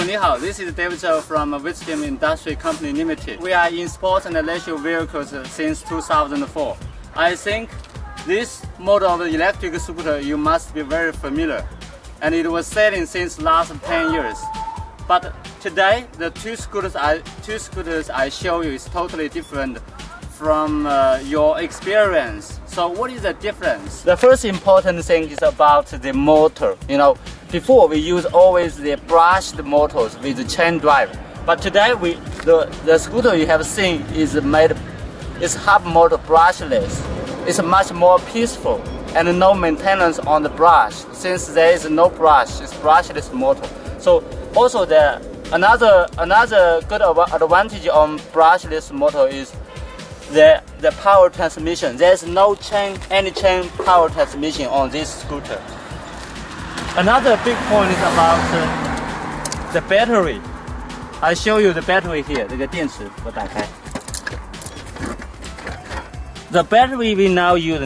Nihao. This is David Zhou from Wisdom Industry Company Limited. We are in sports and leisure vehicles since 2004. I think this model of electric scooter you must be very familiar, and it was selling since last 10 years. But today, the two scooters I two scooters I show you is totally different from uh, your experience. So what is the difference? The first important thing is about the motor. You know, before we use always the brushed motors with the chain drive. But today we the, the scooter you have seen is made is hub motor brushless. It's much more peaceful and no maintenance on the brush since there is no brush. It's brushless motor. So also the another another good advantage on brushless motor is the, the power transmission. There's no chain, any chain power transmission on this scooter. Another big point is about uh, the battery. I show you the battery here. 这个电池我打开。The battery we now use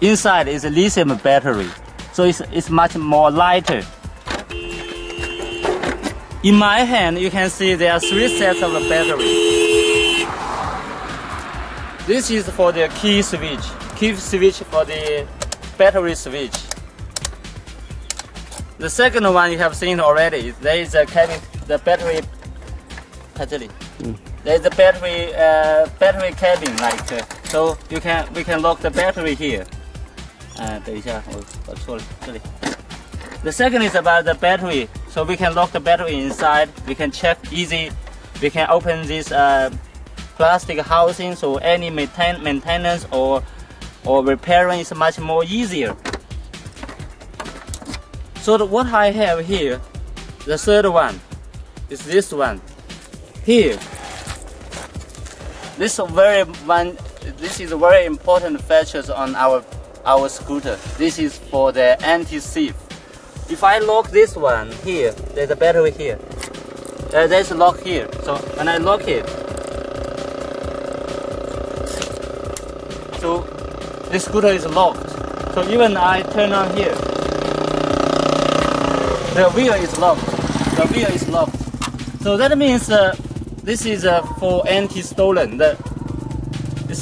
Inside is a lithium battery, so it's, it's much more lighter. In my hand, you can see there are three sets of the battery. This is for the key switch, key switch for the battery switch. The second one you have seen already. There is a cabin, the battery. Mm. There is a battery, uh, battery cabin like. Uh, so you can we can lock the battery here. Uh, the second is about the battery. So we can lock the battery inside. We can check easy. We can open this uh, plastic housing so any maintain maintenance or or repairing is much more easier. So the, what I have here, the third one, is this one. Here, this very one, this is a very important features on our our scooter. This is for the anti-thief. If I lock this one here, there's a battery here. Uh, there's a lock here. So when I lock it, So this scooter is locked. So even I turn on here, the wheel is locked. The wheel is locked. So that means uh, this is uh, for anti-stolen. Uh,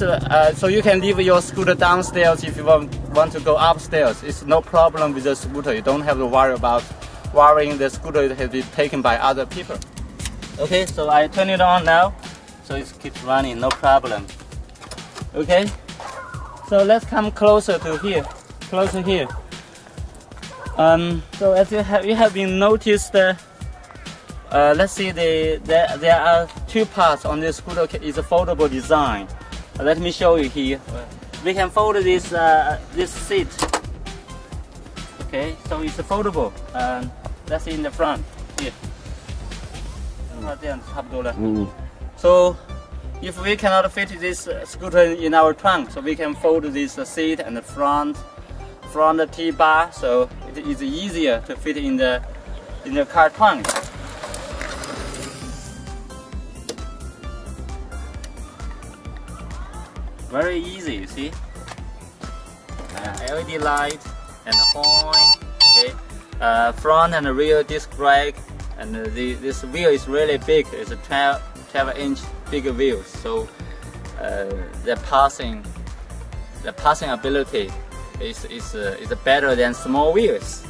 uh, so you can leave your scooter downstairs if you want, want to go upstairs. It's no problem with the scooter. You don't have to worry about worrying the scooter has been taken by other people. Okay, so I turn it on now. So it keeps running, no problem. Okay. So let's come closer to here, closer here. Um, so as you have, you have been noticed, uh, uh, let's see, the, the, there are two parts on this scooter. It's a foldable design. Uh, let me show you here. We can fold this uh, this seat. Okay, so it's foldable. Um, that's in the front here. Mm. So if we cannot fit this uh, scooter in our trunk, so we can fold this uh, seat and the front front T-bar, so it is easier to fit in the in the car trunk. Very easy, you see? Uh, LED light and horn, okay? Uh, front and rear disc brake, and the, this wheel is really big. It's a 12, 12 inch bigger wheels, so uh, the passing the passing ability is is uh, is better than small wheels.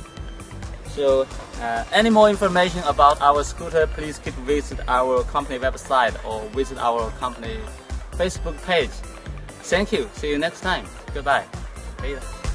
So uh, any more information about our scooter, please keep visit our company website or visit our company Facebook page. Thank you. See you next time. Goodbye. Later.